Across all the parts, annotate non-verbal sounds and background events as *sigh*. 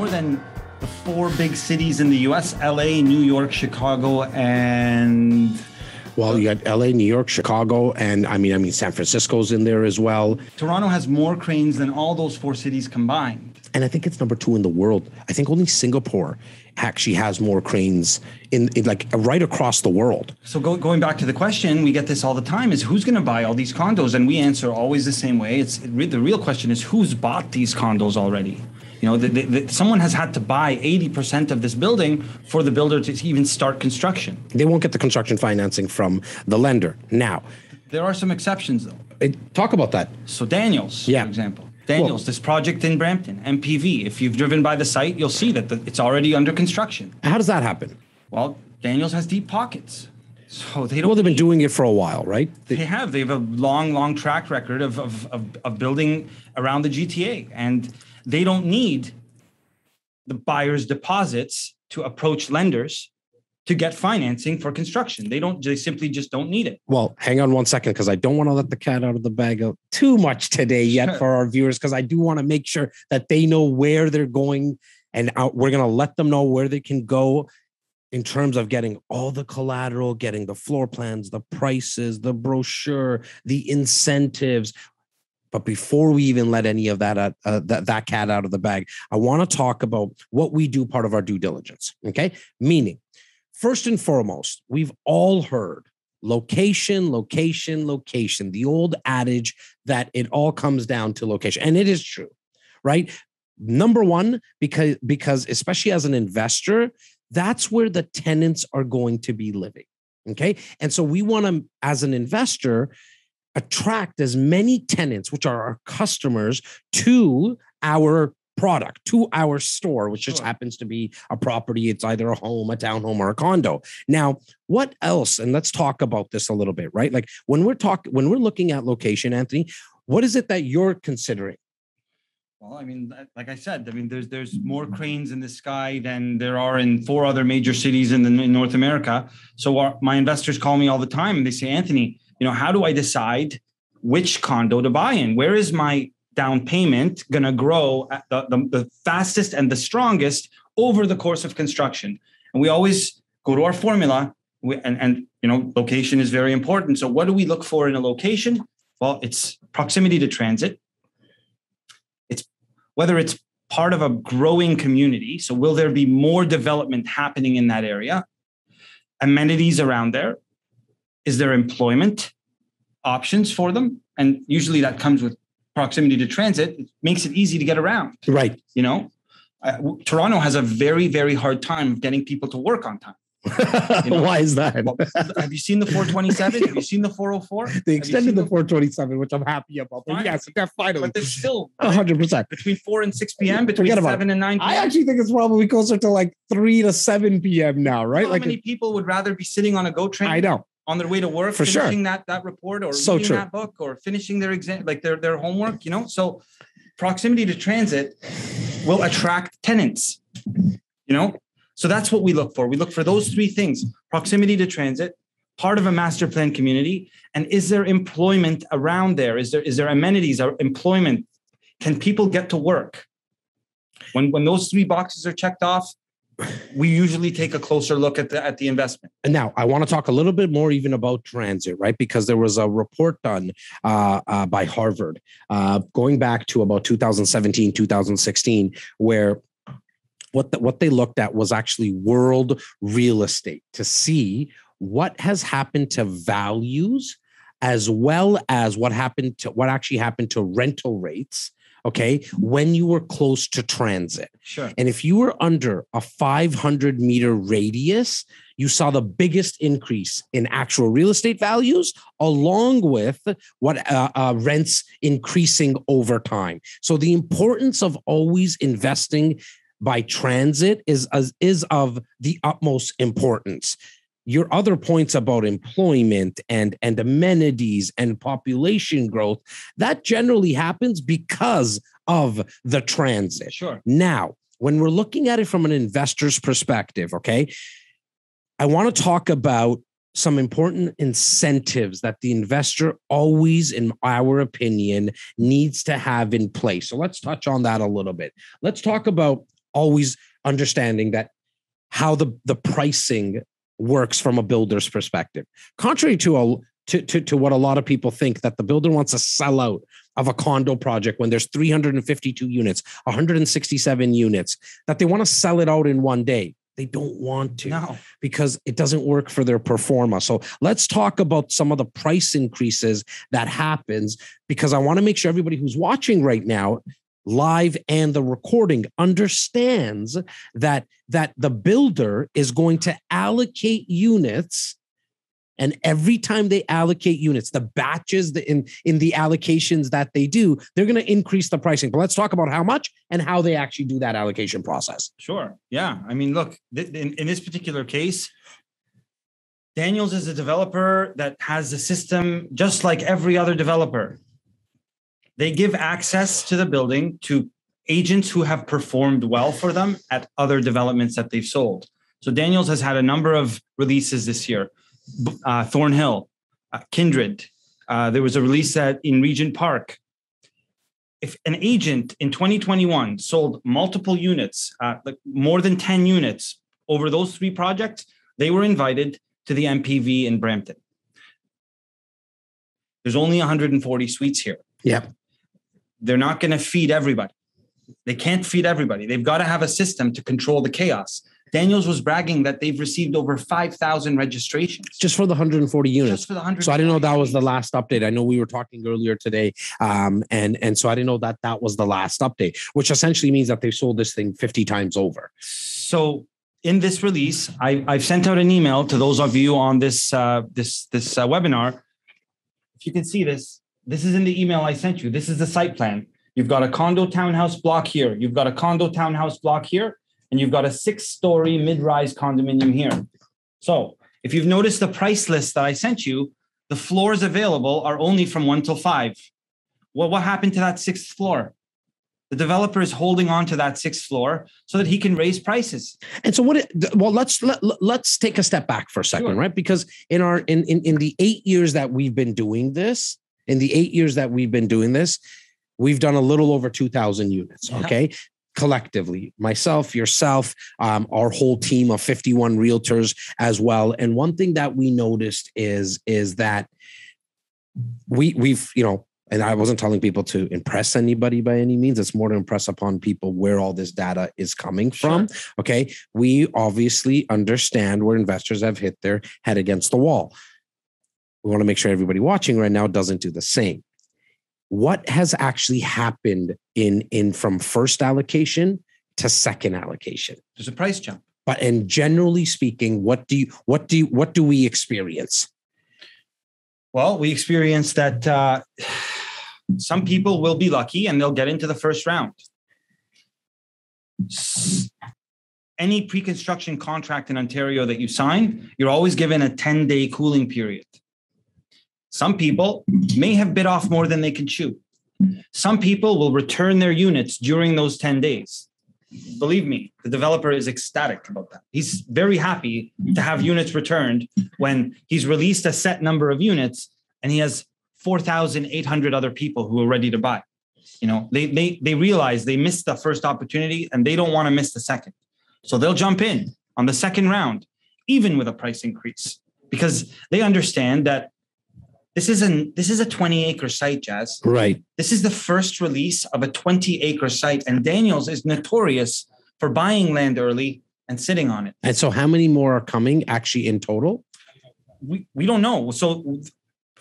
more than the four big cities in the US LA, New York, Chicago, and well, you got LA, New York, Chicago, and I mean, I mean, San Francisco's in there as well. Toronto has more cranes than all those four cities combined. And I think it's number two in the world. I think only Singapore actually has more cranes in, in like right across the world. So go, going back to the question, we get this all the time: is who's going to buy all these condos? And we answer always the same way. It's the real question is who's bought these condos already. You know, the, the, the, someone has had to buy 80% of this building for the builder to even start construction. They won't get the construction financing from the lender. Now, there are some exceptions though. It, talk about that. So Daniels, yeah. for example. Daniels, well, this project in Brampton, MPV. If you've driven by the site, you'll see that the, it's already under construction. How does that happen? Well, Daniels has deep pockets. So they don't. Well, they've been doing it for a while, right? They, they have. They have a long, long track record of, of, of, of building around the GTA. And they don't need the buyer's deposits to approach lenders to get financing for construction. They don't, they simply just don't need it. Well, hang on one second because I don't want to let the cat out of the bag too much today yet for our viewers because I do want to make sure that they know where they're going and out, we're going to let them know where they can go in terms of getting all the collateral, getting the floor plans, the prices, the brochure, the incentives. But before we even let any of that uh, uh, that, that cat out of the bag, I want to talk about what we do part of our due diligence. Okay, meaning first and foremost, we've all heard location, location, location. The old adage that it all comes down to location, and it is true, right? Number one, because because especially as an investor, that's where the tenants are going to be living. Okay, and so we want to, as an investor, attract as many tenants, which are our customers, to our product, to our store, which just happens to be a property. It's either a home, a townhome, or a condo. Now, what else? And let's talk about this a little bit, right? Like when we're talking, when we're looking at location, Anthony, what is it that you're considering? Well, I mean, like I said, I mean, there's there's more cranes in the sky than there are in four other major cities in, the, in North America. So our, my investors call me all the time and they say, Anthony, you know, how do I decide which condo to buy in? Where is my down payment going to grow at the, the, the fastest and the strongest over the course of construction? And we always go to our formula we, and, and you know location is very important. So what do we look for in a location? Well it's proximity to transit. It's whether it's part of a growing community so will there be more development happening in that area? Amenities around there is there employment options for them? And usually that comes with proximity to transit. It makes it easy to get around. Right. You know, uh, Toronto has a very, very hard time getting people to work on time. *laughs* You know? Why is that? Well, *laughs* have you seen the 427? have you seen the 404? They extended the 427, which I'm happy about. But yes, yeah, finally. But there's still 100% between 4 and 6 p.m., between 7 and 9 p.m. I actually think it's probably closer to like 3 to 7 p.m. now, right? How like many people would rather be sitting on a GO train? I know on their way to work, for finishing sure. that that report or so reading true. that book or finishing their exam, like their their homework. You know, so proximity to transit will attract tenants. You know, so that's what we look for. We look for those three things: proximity to transit, part of a master plan community, and is there employment around there? Is there is there amenities or employment? Can people get to work? When when those three boxes are checked off, we usually take a closer look at the at the investment. And now I want to talk a little bit more even about transit, right? Because there was a report done uh, uh, by Harvard uh, going back to about 2017, 2016, where what the, what they looked at was actually world real estate to see what has happened to values as well as what happened to what actually happened to rental rates okay when you were close to transit. Sure. And if you were under a 500 meter radius you saw the biggest increase in actual real estate values along with what uh, uh, rents increasing over time. So the importance of always investing by transit is, is, is of the utmost importance your other points about employment and and amenities and population growth that generally happens because of the transit. Sure. Now when we're looking at it from an investor's perspective okay i want to talk about some important incentives that the investor always in our opinion needs to have in place. So let's touch on that a little bit. Let's talk about always understanding that how the the pricing works from a builder's perspective. Contrary to a to, to, to what a lot of people think that the builder wants to sell out of a condo project when there's 352 units, 167 units, that they want to sell it out in one day. They don't want to No. because it doesn't work for their performa. So let's talk about some of the price increases that happens because I want to make sure everybody who's watching right now live and the recording understands that that the builder is going to allocate units and every time they allocate units the batches in in the allocations that they do they're going to increase the pricing but let's talk about how much and how they actually do that allocation process Sure. Yeah. I mean, look, in, in this particular case, Daniels is a developer that has a system just like every other developer. They give access to the building to agents who have performed well for them at other developments that they've sold. So Daniels has had a number of releases this year. Uh, Thornhill, uh, Kindred. Uh, there was a release at in Regent Park if an agent in 2021 sold multiple units, uh, like more than 10 units over those three projects, they were invited to the MPV in Brampton. There's only 140 suites here. Yep. They're not going to feed everybody. They can't feed everybody. They've got to have a system to control the chaos. Daniels was bragging that they've received over 5,000 registrations just for the 140 units just for the 100. So I didn't know that was the last update. I know we were talking earlier today, um, and and so I didn't know that that was the last update, which essentially means that they sold this thing 50 times over. So in this release, I, I've sent out an email to those of you on this uh, this this uh, webinar. If you can see this, this is in the email I sent you. This is the site plan. You've got a condo townhouse block here. You've got a condo townhouse block here, and you've got a six-story mid-rise condominium here. So if you've noticed the price list that I sent you, the floors available are only from one till five. Well, what happened to that sixth floor? The developer is holding on to that sixth floor so that he can raise prices. And so what? It, well, let's let, let's take a step back for a second, Sure. right? Because in our in, in in the eight years that we've been doing this, in the eight years that we've been doing this, we've done a little over 2,000 units. Yeah. Okay. Collectively, myself, yourself, um, our whole team of 51 realtors as well. And one thing that we noticed is is that we we've you know and I wasn't telling people to impress anybody by any means. It's more to impress upon people where all this data is coming from. Okay. We obviously understand where investors have hit their head against the wall. We want to make sure everybody watching right now doesn't do the same. What has actually happened in in from first allocation to second allocation? There's a price jump. But and generally speaking, what do you what do you what do we experience? Well, we experience that uh, *sighs* some people will be lucky and they'll get into the first round. Any pre construction contract in Ontario that you sign, you're always given a 10 day cooling period. Some people may have bit off more than they can chew. Some people will return their units during those 10 days. Believe me, the developer is ecstatic about that. He's very happy to have units returned when he's released a set number of units and he has 4,800 other people who are ready to buy. You know, they, they, they realize they missed the first opportunity and they don't want to miss the second. So they'll jump in on the second round, even with a price increase, because they understand that this is an this is a 20 acre site, Jas. Right. This is the first release of a 20 acre site, and Daniels is notorious for buying land early and sitting on it. And so how many more are coming actually in total? We, we don't know. So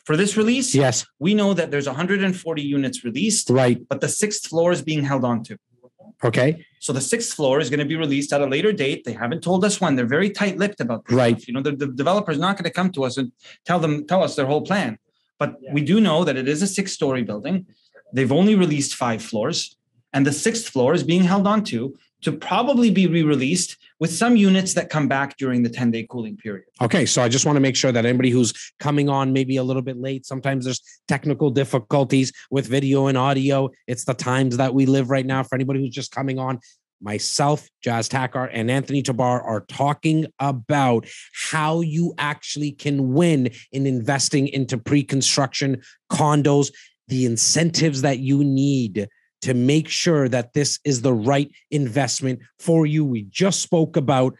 for this release, Yes. we know that there's 140 units released, Right. but the sixth floor is being held on to. Okay. So the sixth floor is going to be released at a later date. They haven't told us when. They're very tight-lipped about this. Right. stuff. You know, the, the developer is not going to come to us and tell them tell us their whole plan. But we do know that it is a six-story building. They've only released five floors, and the sixth floor is being held on to to probably be re-released with some units that come back during the 10-day cooling period. Okay, so I just want to make sure that anybody who's coming on maybe a little bit late, sometimes there's technical difficulties with video and audio. It's the times that we live right now. For anybody who's just coming on, myself, Jas Takhar, and Anthony Tabar are talking about how you actually can win in investing into pre-construction condos, the incentives that you need to make sure that this is the right investment for you. We just spoke about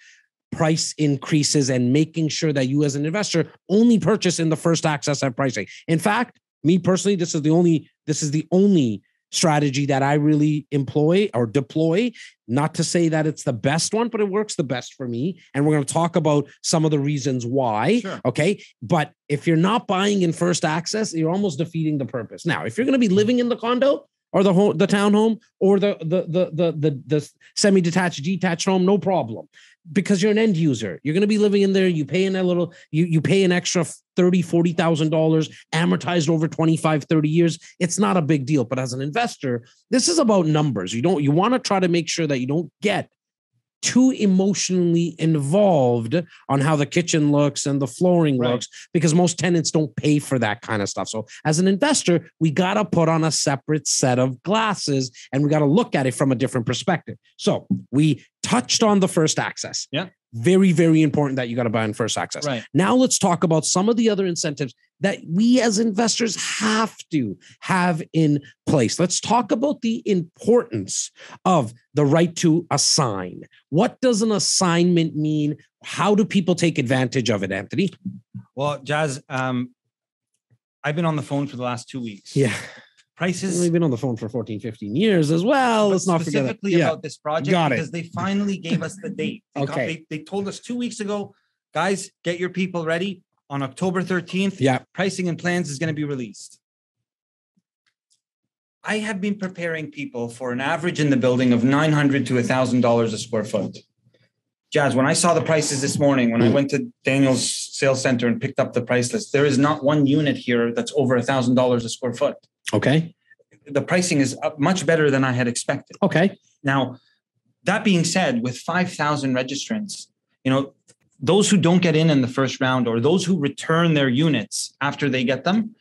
price increases and making sure that you as an investor only purchase in the first access at pricing. In fact, me personally, this is the only this is the only strategy that I really employ or deploy. Not to say that it's the best one, but it works the best for me. And we're going to talk about some of the reasons why. Sure. Okay. But if you're not buying in first access, you're almost defeating the purpose. Now, if you're going to be living in the condo, or the home, the townhome, or the the the the the, the semi-detached, detached home, no problem because you're an end user. You're going to be living in there. You pay in a little, you, you pay an extra 30, $40,000 amortized over 25, 30 years. It's not a big deal. But as an investor, this is about numbers. You don't, you want to try to make sure that you don't get too emotionally involved on how the kitchen looks and the flooring right. looks because most tenants don't pay for that kind of stuff. So, as an investor, we got to put on a separate set of glasses and we got to look at it from a different perspective. So, we touched on the first access. Yeah very very important that you got to buy in first access. Right. Now let's talk about some of the other incentives that we as investors have to have in place. Let's talk about the importance of the right to assign. What does an assignment mean? How do people take advantage of it anthony? Well Jas um, i've been on the phone for the last two weeks. Yeah prices. We've been on the phone for 14, 15 years as well. Let's not forget specifically yeah. about this project Got because it. they finally gave us the date. They okay. Got, they, they told us two weeks ago, guys, get your people ready on October 13th. Yeah. Pricing and plans is going to be released. I have been preparing people for an average in the building of 900 to $1,000 a square foot. Jas, when I saw the prices this morning, when mm. I went to Daniel's sales center and picked up the price list, there is not one unit here that's over a thousand dollars a square foot. Okay. The pricing is uh, much better than I had expected. Okay. Now, that being said, with 5,000 registrants, you know, those who don't get in in the first round or those who return their units after they get them.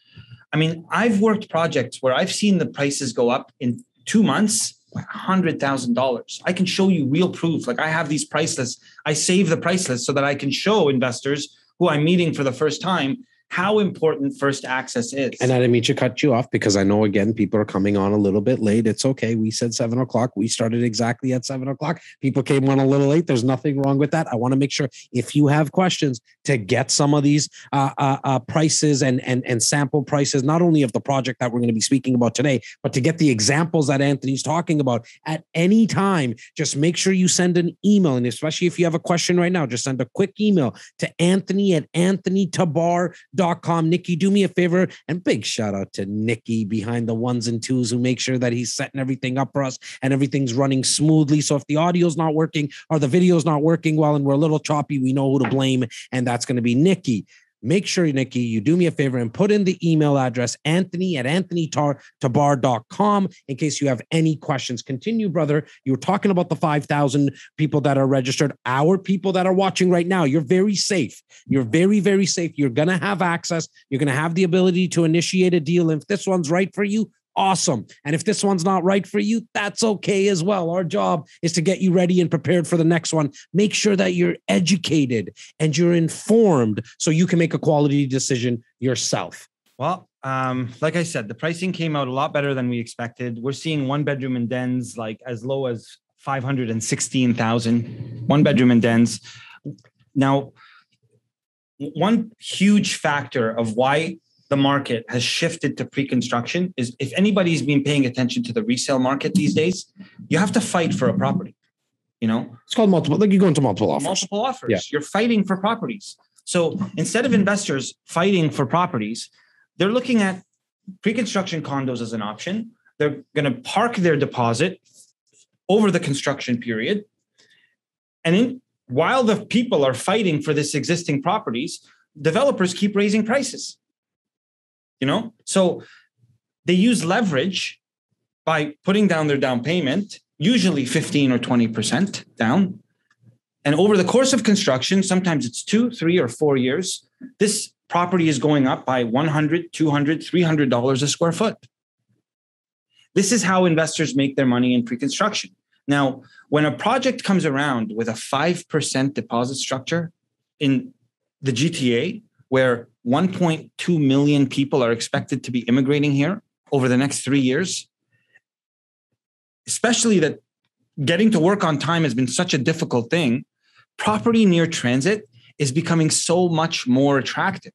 I mean, I've worked projects where I've seen the prices go up in two months hundred thousand dollars. I can show you real proof. Like I have these price lists. I save the price list so that I can show investors who I'm meeting for the first time how important first access is. And I didn't mean to cut you off because I know again people are coming on a little bit late. It's okay. We said seven o'clock. We started exactly at seven o'clock. People came on a little late. There's nothing wrong with that. I want to make sure if you have questions to get some of these uh, uh, uh, prices and and and sample prices, not only of the project that we're going to be speaking about today, but to get the examples that Anthony's talking about at any time. Just make sure you send an email, and especially if you have a question right now, just send a quick email to Anthony at Anthony Tabar com. Nikki, do me a favor and big shout out to Nikki behind the ones and twos who make sure that he's setting everything up for us and everything's running smoothly. So if the audio's not working or the video's not working well and we're a little choppy, we know who to blame. And that's going to be Nikki make sure, Nikki, you do me a favor and put in the email address, anthony at anthonytabar.com, in case you have any questions. Continue, brother. You were talking about the 5,000 people that are registered. Our people that are watching right now, you're very safe. You're very, very safe. You're going to have access. You're going to have the ability to initiate a deal. If this one's right for you, awesome. And if this one's not right for you, that's okay as well. Our job is to get you ready and prepared for the next one. Make sure that you're educated and you're informed so you can make a quality decision yourself. Well, um, like I said, the pricing came out a lot better than we expected. We're seeing one bedroom and dens like as low as 516,000, one bedroom and dens. Now, one huge factor of why the market has shifted to pre-construction is if anybody's been paying attention to the resale market these days, you have to fight for a property. You know, it's called multiple. Like you go into multiple offers. Multiple offers. Yeah. You're fighting for properties. So instead of investors fighting for properties, they're looking at pre-construction condos as an option. They're going to park their deposit over the construction period, and in, while the people are fighting for this existing properties, developers keep raising prices you know? So they use leverage by putting down their down payment usually 15 or 20% down. And over the course of construction sometimes it's two three or four years this property is going up by 100 200 300 dollars a square foot. This is how investors make their money in pre-construction. Now when a project comes around with a 5% deposit structure in the gta where 1.2 million people are expected to be immigrating here over the next three years. especially that getting to work on time has been such a difficult thing. Property near transit is becoming so much more attractive.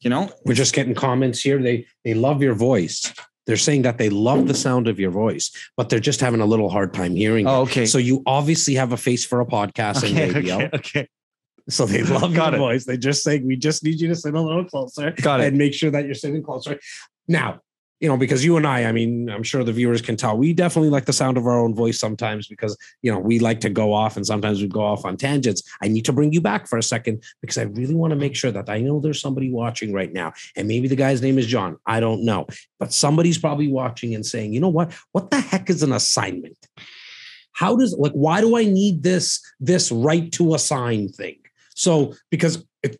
You know, We're just getting comments here. They they love your voice. They're saying that they love the sound of your voice, but they're just having a little hard time hearing. Oh, okay. So you obviously have a face for a podcast and okay, radio. okay, okay. So they *laughs* love Got your it. voice. They just say, we just need you to sit a little closer Got it. and make sure that you're sitting closer. Now, you know, because you and I, I mean, I'm sure the viewers can tell we definitely like the sound of our own voice sometimes because you know we like to go off and sometimes we go off on tangents. I need to bring you back for a second because I really want to make sure that I know there's somebody watching right now, and maybe the guy's name is John. I don't know, but somebody's probably watching and saying, you know what? What the heck is an assignment? How does like why do I need this this right to assign thing? So because if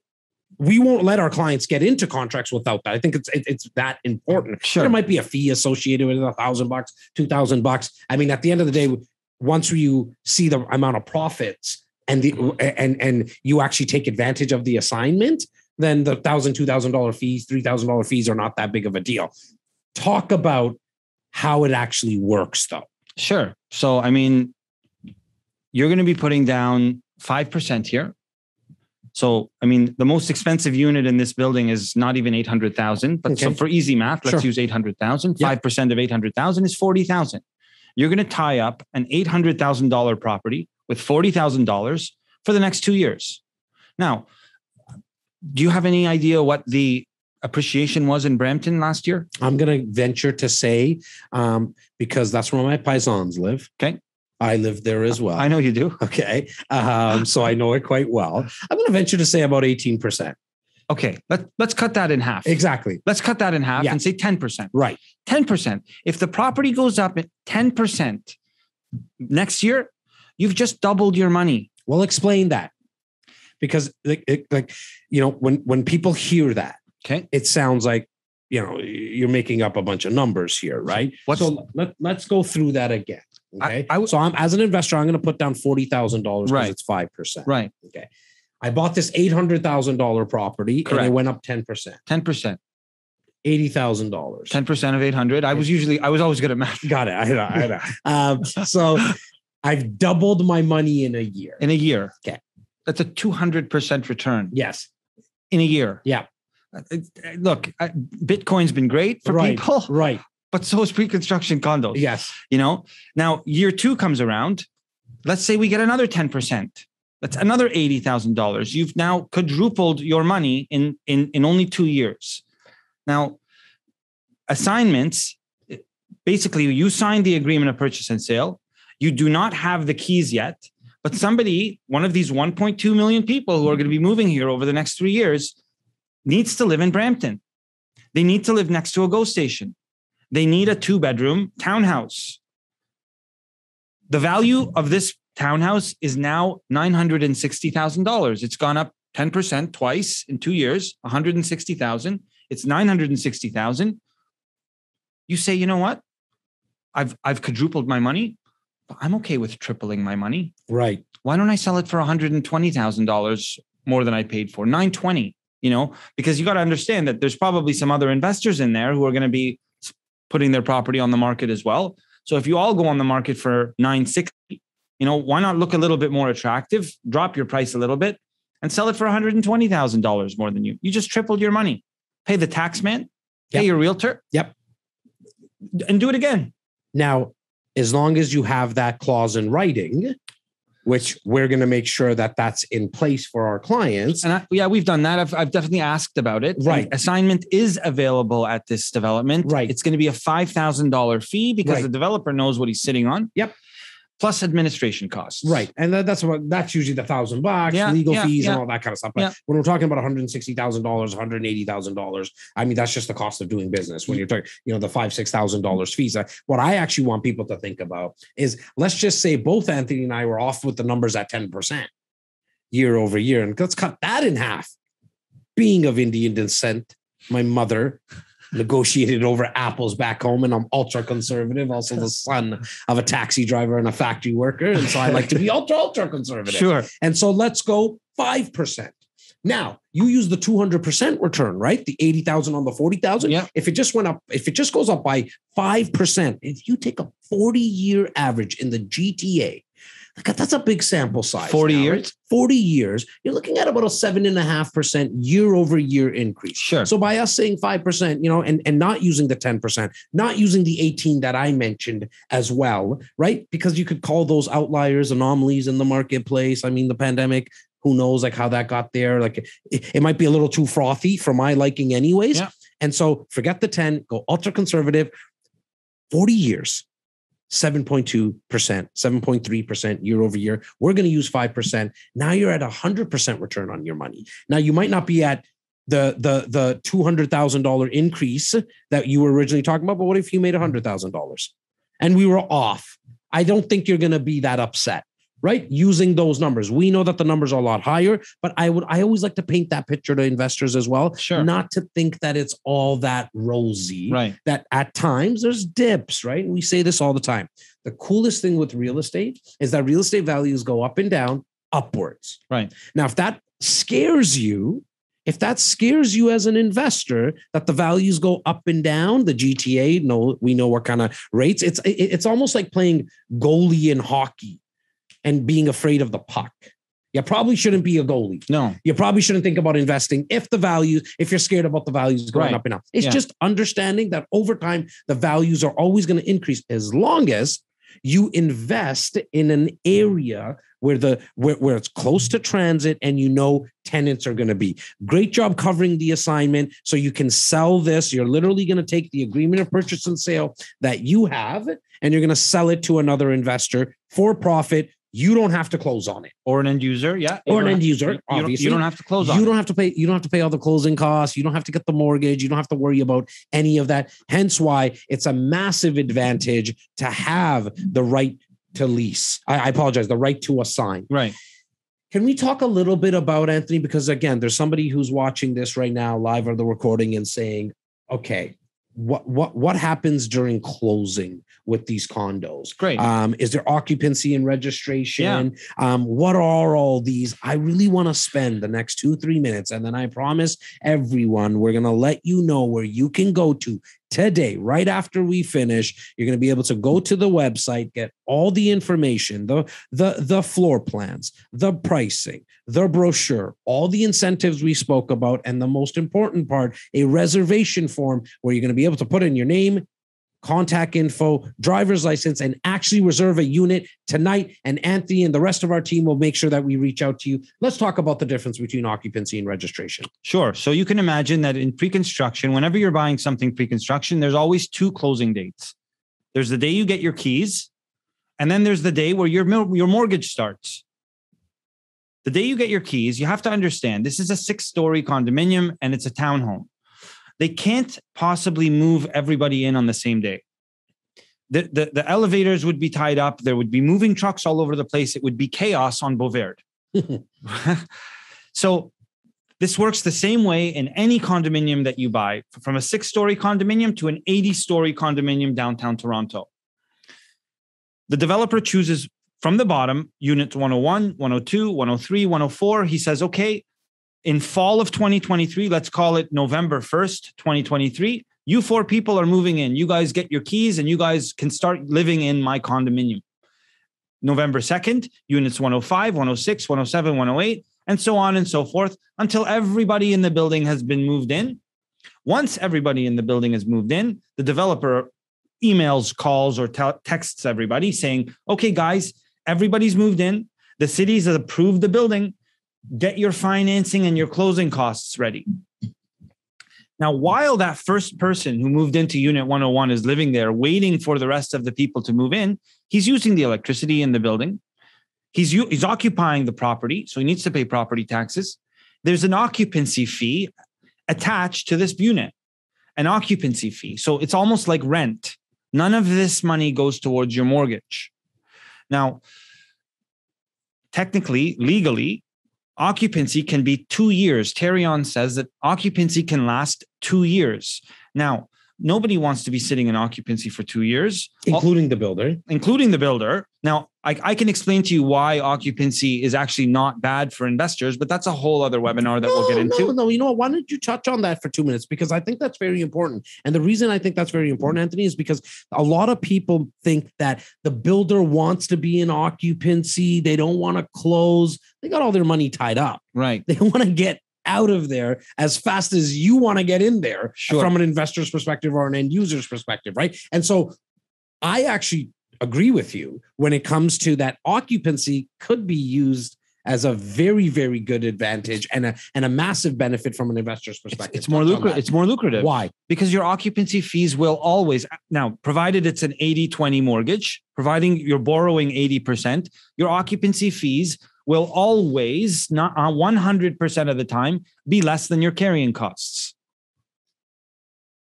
we won't let our clients get into contracts without that. I think it's it, it's that important. Sure. There might be a fee associated with it, a thousand bucks, two thousand bucks. I mean, at the end of the day, once you see the amount of profits and the and and you actually take advantage of the assignment, then the thousand, two thousand dollar fees, three thousand dollar fees are not that big of a deal. Talk about how it actually works, though. Sure. So, I mean, you're going to be putting down 5% here. So, I mean, the most expensive unit in this building is not even 800,000. But so for easy math, let's Sure. use 800,000. Yeah. 5% of 800,000 is 40,000. You're going to tie up an $800,000 property with $40,000 for the next two years. Now, do you have any idea what the appreciation was in Brampton last year? I'm going to venture to say, um, because that's where my paisans live. Okay. I live there as well. I know you do. *laughs* Okay. Um, so I know it quite well. I'm going to venture to say about 18%. Okay, let, let's cut that in half. Exactly. Let's cut that in half Yeah. and say 10%. Right. 10%. If the property goes up at 10% next year, you've just doubled your money. Well, explain that. Because like, it- like, you know, when, when people hear that, Okay. it sounds like, you know, you're making up a bunch of numbers here, right? What's- so let, let's go through that again. I- Okay. I w- so I'm as an investor, I'm going to put down $40,000 because Right. it's 5%. Right. Okay. I bought this $800,000 property and it went up 10%, 10%. $80,000. 10% of 800. I was usually, I was always good at math. Got it. I know. I know. *laughs* um, so I've doubled my money in a year. In a year. Okay. That's a 200% return yes. in a year. Yeah. Uh, uh, Look, Bitcoin's been great for Right. people, Right. But so is pre-construction condos. Yes. You know, now year two comes around. Let's say we get another 10%. That's another $80,000. You've now quadrupled your money in, in, in only two years. Now, assignments basically, you signed the agreement of purchase and sale. You do not have the keys yet, but somebody, one of these 1.2 million people who are going to be moving here over the next three years, needs to live in Brampton. They need to live next to a GO station. They need a two bedroom townhouse. The value of this townhouse is now $960,000. It's gone up 10% twice in two years, 160,000. It's 960,000. You say, you know what? I've I've quadrupled my money, but I'm okay with tripling my money. Right. Why don't I sell it for $120,000 more than I paid for? 920, you know, because you got to understand that there's probably some other investors in there who are going to be putting their property on the market as well. So if you all go on the market for 960, you know, why not look a little bit more attractive, drop your price a little bit and sell it for $120,000 more than you. You just tripled your money. Pay the tax man, pay Yep. your realtor. Yep. And do it again. Now, as long as you have that clause in writing, which we're going to make sure that that's in place for our clients. And I, yeah, we've done that. I've, I've definitely asked about it. Right. assignment is available at this development. Right. It's going to be a $5,000 fee because Right. the developer knows what he's sitting on. Yep. Plus administration costs. Right. And that, that's what that's usually the thousand bucks, Yeah, legal yeah, fees, yeah. and all that kind of stuff. But when we're talking about $160,000, $180,000, I mean, that's just the cost of doing business. When you're talking, you know, the five, $6,000 fees. Uh, What I actually want people to think about is let's just say both Anthony and I were off with the numbers at 10% year over year. And let's cut that in half. Being of Indian descent, my mother negotiated over apples back home, and I'm ultra conservative, also the *laughs* son of a taxi driver and a factory worker. And so I like to be *laughs* ultra, ultra conservative. Sure. And so let's go 5%. Now you use the 200% return, right? The 80,000 on the 40,000. Yeah. If it just went up, if it just goes up by 5%, if you take a 40 year average in the GTA, that's a big sample size. 40 now, years? right? 40 years, you're looking at about a seven and a half percent year over year increase. Sure. So by us saying 5%, you know, and, and not using the 10%, not using the 18 that I mentioned as well, right? Because you could call those outliers, anomalies in the marketplace. I mean, the pandemic, who knows like how that got there? Like it, it might be a little too frothy for my liking, anyways. Yeah. And so forget the 10, go ultra conservative, 40 years. 7.2%, 7.3% year over year. We're going to use 5%. Now you're at a 100% return on your money. Now you might not be at the the the $200,000 increase that you were originally talking about, but what if you made $100,000 and we were off? I don't think you're going to be that upset, right? Using those numbers. We know that the numbers are a lot higher, but I would I always like to paint that picture to investors as well, Sure. not to think that it's all that rosy Right. that at times there's dips, right? We say this all the time. The coolest thing with real estate is that real estate values go up and down, upwards. Right. Now, if that scares you, if that scares you as an investor that the values go up and down, the GTA, no, we know what kind of rates. It's it's almost like playing goalie in hockey and being afraid of the puck. You probably shouldn't be a goalie No. you probably shouldn't think about investing if the value if you're scared about the values going Right. up and up it's Yeah. just understanding that over time the values are always going to increase as long as you invest in an area where the where, where it's close to transit and you know tenants are going to be great job covering the assignment so you can sell this you're literally going to take the agreement of purchase and sale that you have and you're going to sell it to another investor for profit you don't have to close on it Or an end user. Yeah. Or an end user, you- You don't, you don't have to close on. you don't have to pay you don't have to pay all the closing costs you don't have to get the mortgage you don't have to worry about any of that hence why it's a massive advantage to have the right to lease i, I apologize the right to assign Right. can we talk a little bit about anthony because again there's somebody who's watching this right now live or the recording and saying okay what what what happens during closing with these condos Great. um, is there occupancy and registration? Um, what are all these? I really want to spend the next two, three minutes. And then I promise everyone, we're going to let you know where you can go to today, right after we finish. You're going to be able to go to the website, get all the information, the, the, the floor plans, the pricing, the brochure, all the incentives we spoke about. And the most important part, a reservation form where you're going to be able to put in your name, contact info, driver's license, and actually reserve a unit tonight. And Anthony and the rest of our team will make sure that we reach out to you. Let's talk about the difference between occupancy and registration. Sure. So you can imagine that in pre-construction, whenever you're buying something pre-construction, there's always two closing dates. There's the day you get your keys, and then there's the day where your your mortgage starts. The day you get your keys, you have to understand this is a six-story condominium and it's a townhome. They can't possibly move everybody in on the same day. The, the, the elevators would be tied up. There would be moving trucks all over the place. It would be chaos on Bovaird. *laughs* *laughs* so this works the same way in any condominium that you buy, from a six story condominium to an 80 story condominium downtown Toronto. The developer chooses from the bottom units 101, 102, 103, 104. He says, okay, in fall of 2023, let's call it November 1st, 2023, you four people are moving in. You guys get your keys and you guys can start living in my condominium. November 2nd, units 105, 106, 107, 108, and so on and so forth until everybody in the building has been moved in. Once everybody in the building has moved in, the developer emails, calls, or te- texts everybody saying, okay, guys, everybody's moved in. The have approved the building. Get your financing and your closing costs ready. Now, while that first person who moved into Unit 101 is living there, waiting for the rest of the people to move in, he's using the electricity in the building. He's, he's occupying the property, so he needs to pay property taxes. There's an occupancy fee attached to this unit, an occupancy fee. So it's almost like rent. None of this money goes towards your mortgage. Now, technically, legally, occupancy can be two years. Tarion says that occupancy can last two years. Now, nobody wants to be sitting in occupancy for two years, including the builder. including the builder. Now, I, I can explain to you why occupancy is actually not bad for investors, but that's a whole other webinar that we'll get into. No, no, you know what? Why don't you touch on that for two minutes? Because I think that's very important. And the reason I think that's very important, Anthony, is because a lot of people think that the builder wants to be in occupancy. They don't want to close. They got all their money tied up. Right. They want to get out of there as fast as you want to get in there Sure. from an investor's perspective or an end user's perspective, right? And so I actually agree with you when it comes to that occupancy could be used as a very, very good advantage and a and a massive benefit from an investor's perspective. it's more lucrative. It's more lucrative. Why? because your occupancy fees will always now provided it's an 80-20 mortgage providing you're borrowing 80% your occupancy fees will always not uh, 100% of the time be less than your carrying costs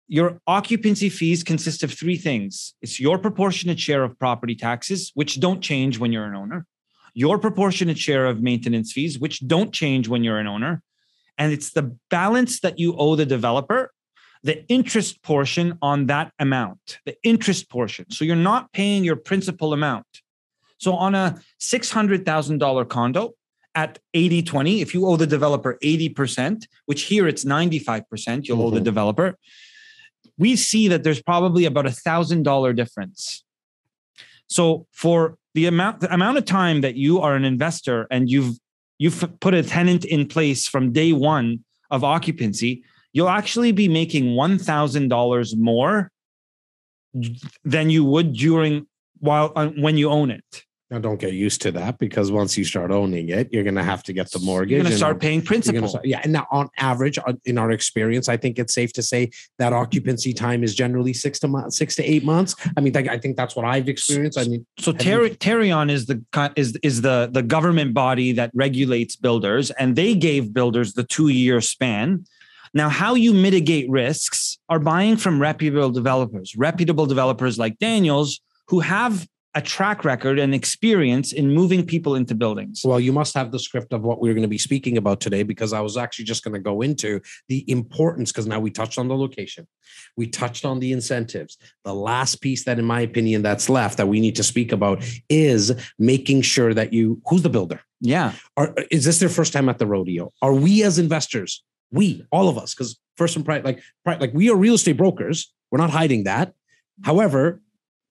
your occupancy fees consist of three things it's your proportionate share of property taxes which don't change when you're an owner your proportionate share of maintenance fees which don't change when you're an owner and it's the balance that you owe the developer the interest portion on that amount, the interest portion. So you're not paying your principal amount. So on a $600,000 condo at 80 20, if you owe the developer 80%, which here it's 95%, you'll owe the Mhm. developer, we see that there's probably about a $1,000 difference. So for the amount the amount of time that you are an investor and you've you've put a tenant in place from day 1 of occupancy, you'll actually be making $1,000 more than you would during while uh, when you own it. Now don't get used to that because once you start owning it, you're gonna have to get the mortgage. You're going to start paying principal. start- yeah, and now on average, uh, in our experience, I think it's safe to say that occupancy time is generally six to months, six to eight months. I mean, I think that's what I've experienced. I mean, So Have you- Ter- Tarion is the is is the the government body that regulates builders, and they gave builders the two year span. Now, how you mitigate risks are buying from reputable developers, reputable developers like Daniels, who have a track record and experience in moving people into buildings. Well, you must have the script of what we're going to be speaking about today because I was actually just going to go into the importance because now we touched on the location. We touched on the incentives. The last piece that, in my opinion, that's left that we need to speak about is making sure that you who's the builder? Yeah, Are is this their first time at the rodeo? Are we as investors, we, all of us, because first and like like we are real estate brokers. We're not hiding that. However,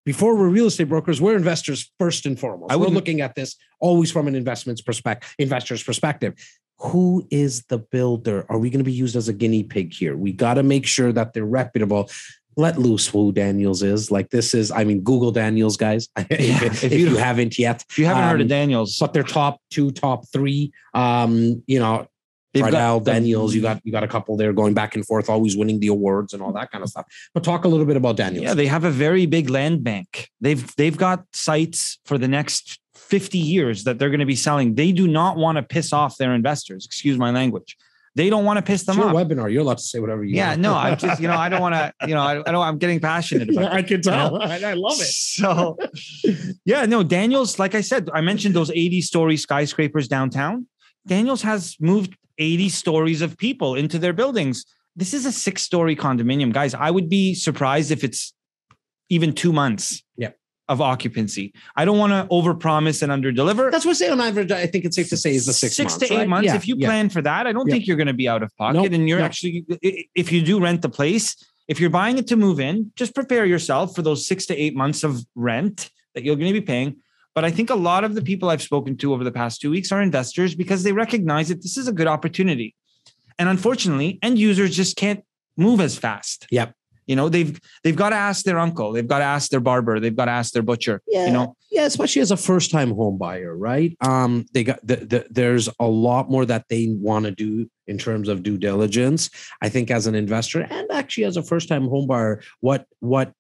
before we're real estate brokers, we're investors first and foremost. I we're looking at this always from an investment's perspective, investor's perspective. Who is the builder? Are we going to be used as a guinea pig here? We got to make sure that they're reputable. Let loose who Daniels is. Like this is, I mean, Google Daniels, guys. *laughs* if, if you, you- haven't yet, if you haven't heard of Um, Daniels, but they're top two, top three. Um, you know, they've Tridel, the- Daniels, you got you got a couple there going back and forth, always winning the awards and all that kind of stuff. But talk a little bit about Daniels. Yeah, they have a very big land bank. They've they've got sites for the next 50 years that they're going to be selling. They do not want to piss off their investors. Excuse my language. They don't want to piss it's them your off. webinar. You're allowed to say whatever you Yeah, want. no, I *laughs* just you know I don't want to you know I, I don't I'm getting passionate about. I can tell. *laughs* I, I love it. So, yeah, no, Daniels, like I said, I mentioned those 80 story skyscrapers downtown. Daniels has moved 80 stories of people into their buildings. This is a six story condominium, guys. I would be surprised if it's even two months of occupancy. I don't want to overpromise and underdeliver. That's what I say on average. I think it's safe to say is the six, months, to eight right? months. Yeah, if you yeah. plan for that, I don't Yeah. think you're going to be out of pocket. Nope, and you're nope. actually, if you do rent the place, if you're buying it to move in, just prepare yourself for those six to eight months of rent that you're going to be paying. But I think a lot of the people I've spoken to over the past two weeks are investors because they recognize that this is a good opportunity. And unfortunately, end users just can't move as fast. Yep. You know, they've they've got to ask their uncle, they've got to ask their barber, they've got to ask their butcher. Yeah, You know, yeah, especially as a first time home buyer, right? Um, they got the, the, there's a lot more that they want to do in terms of due diligence. I think as an investor and actually as a first time home buyer, what what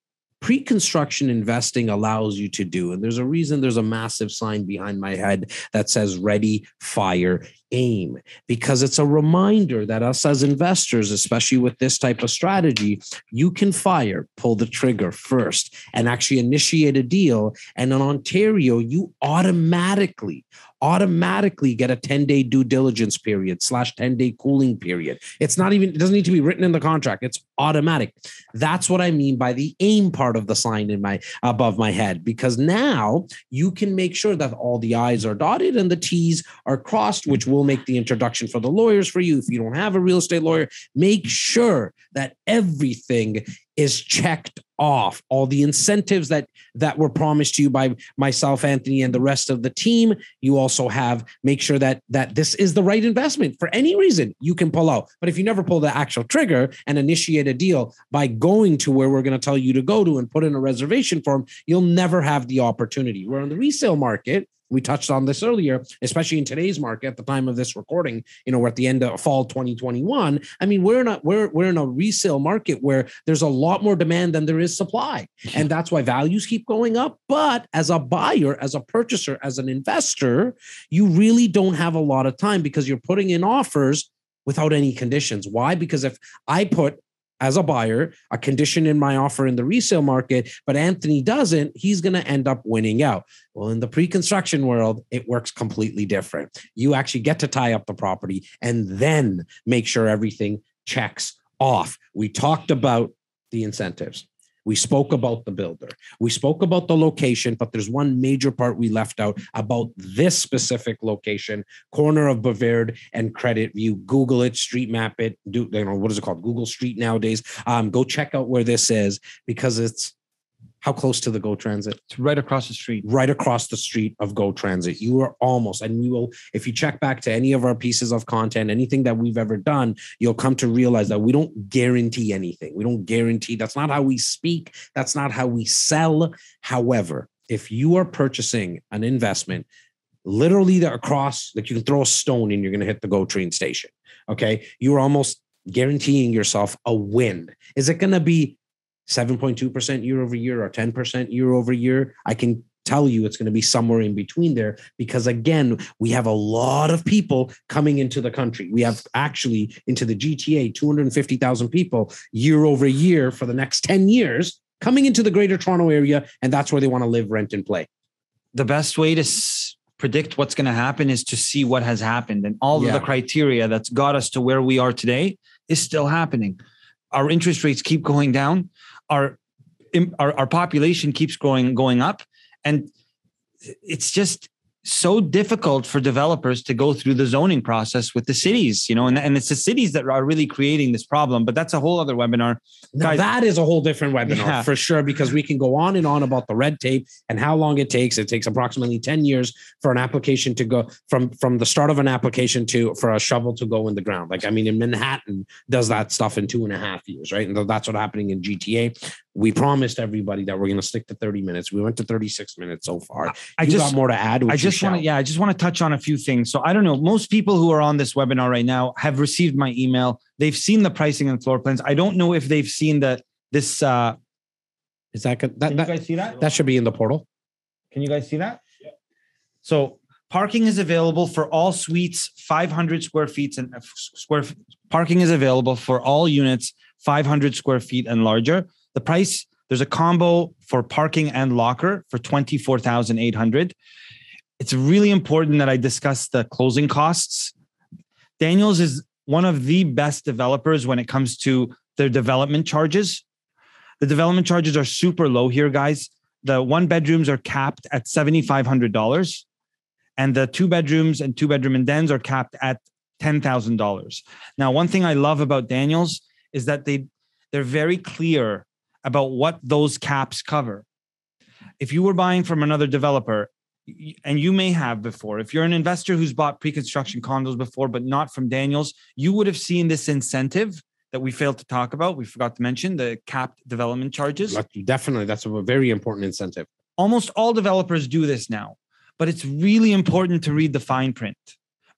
pre-construction investing allows you to do and there's a reason there's a massive sign behind my head that says ready fire aim because it's a reminder that us as investors especially with this type of strategy you can fire pull the trigger first and actually initiate a deal and in ontario you automatically automatically get a 10 day due diligence period slash 10 day cooling period. It's not even, it doesn't need to be written in the contract. It's automatic. That's what I mean by the aim part of the sign in my above my head, because now you can make sure that all the I's are dotted and the T's are crossed, which will make the introduction for the lawyers for you. If you don't have a real estate lawyer, make sure that everything is checked off. All the incentives that that were promised to you by myself anthony and the rest of the team you also have. Make sure that that this is the right investment for any reason you can pull out. But if you never pull the actual trigger and initiate a deal by going to where we're going to tell you to go to and put in a reservation form you'll never have the opportunity. Where in the resale market we touched on this earlier, especially in today's market at the time of this recording. You know, we're at the end of fall 2021. I mean, we're not we're we're in a resale market where there's a lot more demand than there is supply, and that's why values keep going up. But as a buyer, as a purchaser, as an investor, you really don't have a lot of time because you're putting in offers without any conditions. Why? Because if I put as a buyer a condition in my offer in the resale market, but Anthony doesn't, he's going to end up winning out. Well, in the pre construction world, it works completely different. You actually get to tie up the property and then make sure everything checks off. We talked about the incentives. We spoke about the builder. We spoke about the location, but there's one major part we left out about this specific location, corner of Bovaird and Credit View. Google it, street map it. Do you know what is it called? Google Street nowadays. Um, go check out where this is because it's how close to the Go Transit? It's right across the street. Right across the street of Go Transit. You are almost, and we will, if you check back to any of our pieces of content, anything that we've ever done, you'll come to realize that we don't guarantee anything. We don't guarantee. That's not how we speak. That's not how we sell. However, if you are purchasing an investment, literally across, like you can throw a stone and you're going to hit the Go train station. Okay. You're almost guaranteeing yourself a win. Is it going to be 7.2% year over year or 10% year over year, I can tell you it's going to be somewhere in between there because again we have a lot of people coming into the country. We have actually into the gta 250000 people year over year for the next 10 years coming into the greater toronto area and that's where they want to live rent and play. The best way to s- predict what's going to happen is to see what has happened and all Yeah. of the criteria that's got us to where we are today is still happening. Our interest rates keep going down our our, our population keeps growing going up. And it's just so difficult for developers to go through the zoning process with the cities you know and, and it's the cities that are really creating this problem but that's a whole other webinar Now Guys- that is a whole different webinar Yeah. for sure, because we can go on and on about the red tape and how long it takes. It takes approximately 10 years for an application to go from from the start of an application to for a shovel to go in the ground. Like I mean, in Manhattan does that stuff in two and a half years, right? And that's what's happening in GTA. We promised everybody that we're going to stick to 30 minutes. We went to 36 minutes so far. i you just got more to add. I just want to, yeah, I just want to touch on a few things. So I don't know. Most people who are on this webinar right now have received my email. They've seen the pricing and floor plans. I don't know if they've seen the this. uh Is that good? That, Can you guys see that? that should be in the portal. Can you guys see that? So parking is available for all suites, 500 square feet and uh, square. Parking is available for all units, 500 square feet and larger. The price there's a combo for parking and locker for 24,800. It's really important that I discuss the closing costs. Daniels is one of the best developers when it comes to their development charges. The development charges are super low here, guys the one bedrooms are capped at $7,500 and the two bedrooms and two bedroom and dens are capped at $10,000. Now, one thing I love about Daniels is that they they're very clear about what those caps cover. If you were buying from another developer and you may have before, if you're an investor who's bought pre-construction condos before but not from Daniels, you would have seen this incentive that we failed to talk about. We forgot to mention the capped development charges Definitely, that's a very important incentive. almost all developers do this now, but it's really important to read the fine print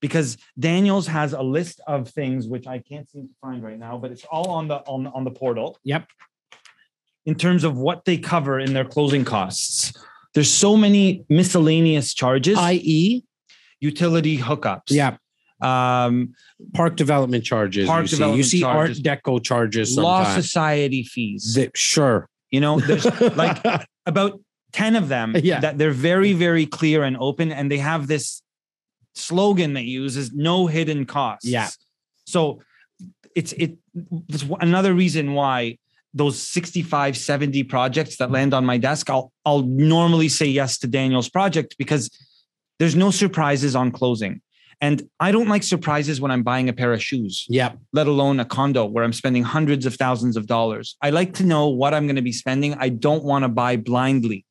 because Daniels has a list of things which I can't seem to find right now, but it's all on the on, on the portal. Yep. In terms of what they cover in their closing costs. There's so many miscellaneous charges, I.e., utility hookups. yeah, Um, park development charges. Park you see, you see charges. Art Deco charges. law society fees. The- sure. You know, there's *laughs* like about 10 of them Yeah. that they're very very clear and open and they have this slogan they use is no hidden costs. Yeah. So it's it it's another reason why those 65 70 projects that land on my desk I'll I'll normally say yes to Daniel's project because there's no surprises on closing. And I don't like surprises when I'm buying a pair of shoes, Yeah. let alone a condo where I'm spending hundreds of thousands of dollars. I like to know what I'm going to be spending. I don't want to buy blindly.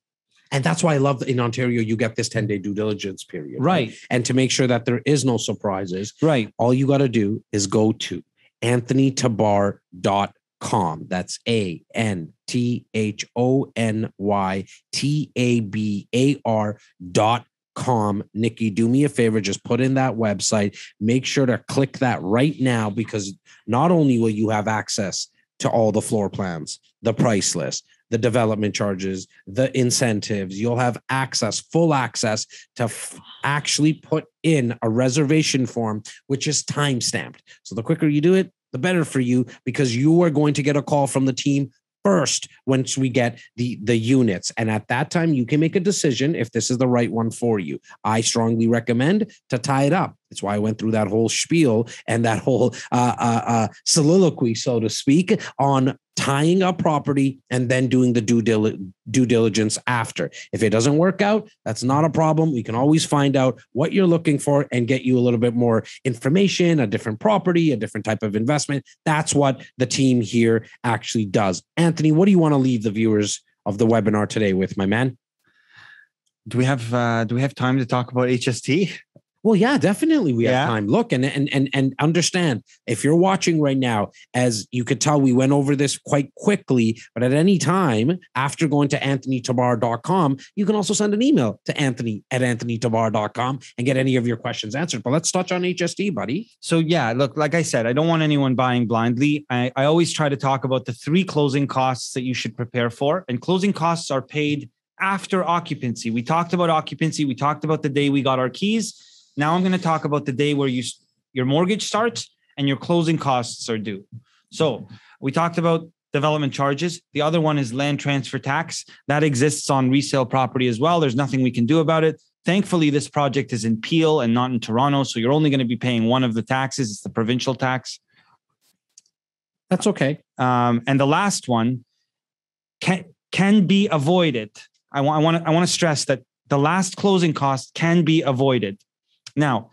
And that's why I love that in Ontario, you get this 10 day due diligence period. Right. And to make sure that there is no surprises, Right. all you got to do is go to anthonytabar.com. That's A N T H O N Y T A B A R dot com. Nikki, do me a favor, just put in that website. Make sure to click that right now because not only will you have access to all the floor plans, the price list, the development charges, the incentives. You'll have access, full access to f- actually put in a reservation form, which is time stamped. So the quicker you do it, the better for you because you are going to get a call from the team first once we get the the units. And at that time you can make a decision if this is the right one for you. I strongly recommend to tie it up that's why i went through that whole spiel and that whole uh, uh, uh, soliloquy so to speak on tying up property and then doing the due, dil- due diligence after. If it doesn't work out that's not a problem. We can always find out what you're looking for and get you a little bit more information a different property a different type of investment. That's what the team here actually does. Anthony what do you want to leave the viewers of the webinar today with my man? Do we have uh, do we have time to talk about HST? Well, yeah, definitely we Yeah. have time. Look and and and and understand if you're watching right now, as you could tell, we went over this quite quickly, but at any time after going to anthonytabar.com, you can also send an email to anthony at anthonytabar.com and get any of your questions answered. But let's touch on HST, buddy. So yeah, look, like I said, I don't want anyone buying blindly. I, I always try to talk about the three closing costs that you should prepare for. And closing costs are paid after occupancy. We talked about occupancy. We talked about the day we got our keys. Now I'm going to talk about the day where you your mortgage starts and your closing costs are due. So we talked about development charges. The other one is land transfer tax. That exists on resale property as well. There's nothing we can do about it. Thankfully, this project is in Peel and not in Toronto. So you're only going to be paying one of the taxes. It's the provincial tax. That's okay. Um, and the last one can can be avoided. I want I want to I want to stress that the last closing cost can be avoided. Now,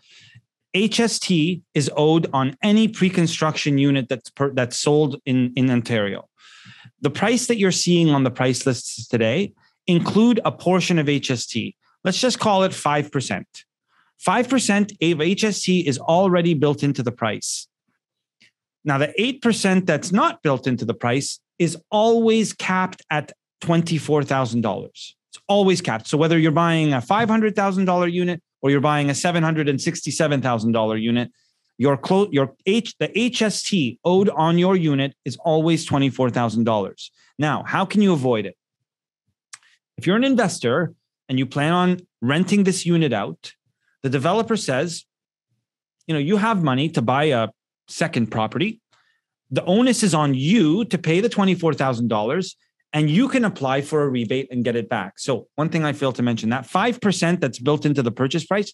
HST is owed on any pre-construction unit that's per, that's sold in in Ontario. The price that you're seeing on the price lists today include a portion of HST. Let's just call it 5%. 5% of HST is already built into the price. Now, the 8% that's not built into the price is always capped at $24,000. It's always capped. So whether you're buying a $500,000 unit or you're buying a $767,000 unit, your your H the HST owed on your unit is always $24,000. Now, how can you avoid it? If you're an investor and you plan on renting this unit out, the developer says, you know, you have money to buy a second property. The onus is on you to pay the $24,000 and you can apply for a rebate and get it back. So, one thing I failed to mention that 5% that's built into the purchase price,